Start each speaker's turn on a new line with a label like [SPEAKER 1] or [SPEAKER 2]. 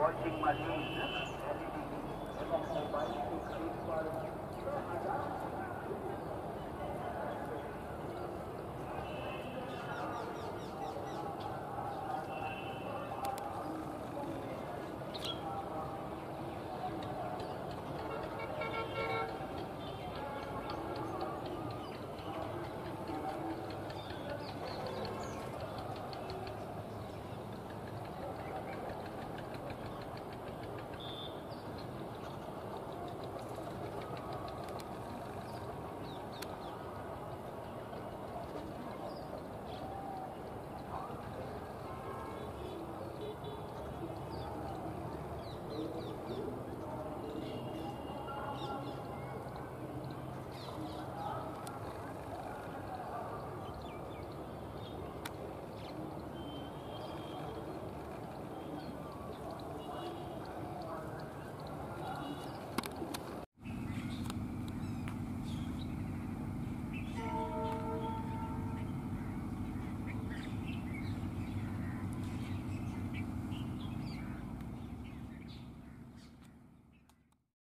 [SPEAKER 1] washing machine, LED, mobile